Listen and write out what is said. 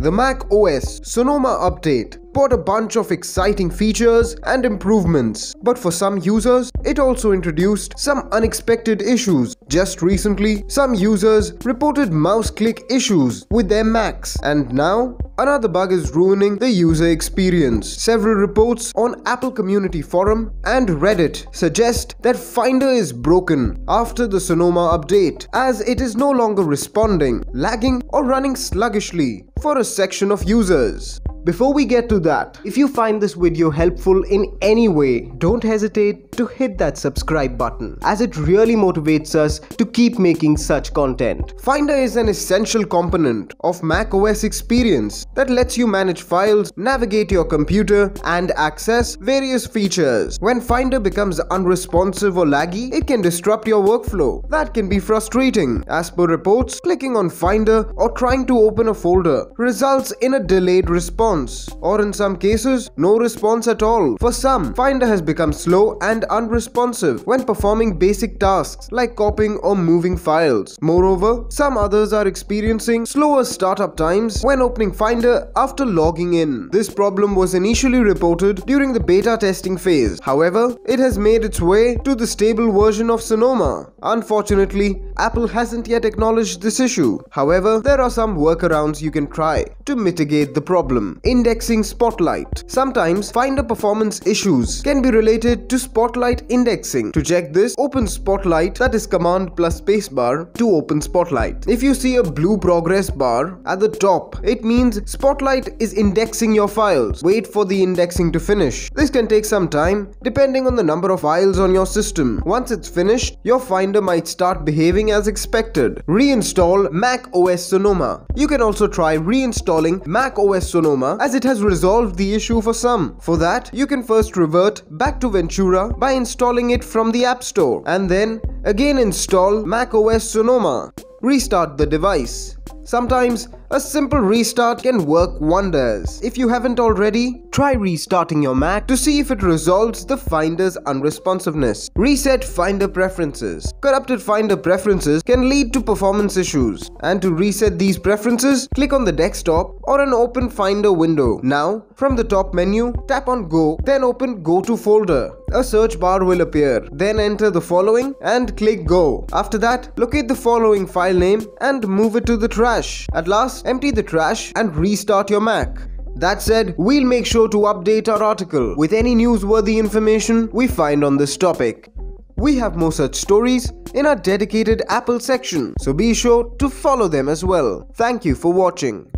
The Mac OS Sonoma update brought a bunch of exciting features and improvements, but for some users, it also introduced some unexpected issues. Just recently, some users reported mouse click issues with their Macs, and now another bug is ruining the user experience. Several reports on Apple Community Forum and Reddit suggest that Finder is broken after the Sonoma update, as it is no longer responding, lagging, or running sluggishly for a section of users. Before we get to that, if you find this video helpful in any way, don't hesitate to hit that subscribe button as it really motivates us to keep making such content. Finder is an essential component of Mac OS experience that lets you manage files, navigate your computer, and access various features. When Finder becomes unresponsive or laggy, it can disrupt your workflow. That can be frustrating. As per reports, clicking on Finder or trying to open a folder results in a delayed response response, or in some cases, no response at all. For some, Finder has become slow and unresponsive when performing basic tasks like copying or moving files. Moreover, some others are experiencing slower startup times when opening Finder after logging in. This problem was initially reported during the beta testing phase. However, it has made its way to the stable version of Sonoma. Unfortunately, Apple hasn't yet acknowledged this issue. However, there are some workarounds you can try to mitigate the problem. Indexing Spotlight. Sometimes Finder performance issues can be related to Spotlight indexing. To check this, open Spotlight that is command plus spacebar to open Spotlight. If you see a blue progress bar at the top, it means Spotlight is indexing your files. Wait for the indexing to finish. This can take some time depending on the number of files on your system. Once it's finished, your Finder might start behaving as expected. Reinstall Mac OS Sonoma. You can also try reinstalling Mac OS Sonoma as it has resolved the issue for some. For that, you can first revert back to Ventura by installing it from the App Store and then again install macOS Sonoma. Restart the device. Sometimes a simple restart can work wonders. If you haven't already, try restarting your Mac to see if it resolves the Finder's unresponsiveness. Reset Finder preferences. Corrupted Finder preferences can lead to performance issues. And to reset these preferences, click on the desktop or an open Finder window. Now, from the top menu, tap on Go, then open Go to folder. A search bar will appear. Then enter the following and click Go. After that, locate the following file name and move it to the trash. At last, empty the trash and restart your Mac. That said, we'll make sure to update our article with any newsworthy information we find on this topic. We have more such stories in our dedicated Apple section, so be sure to follow them as well. Thank you for watching.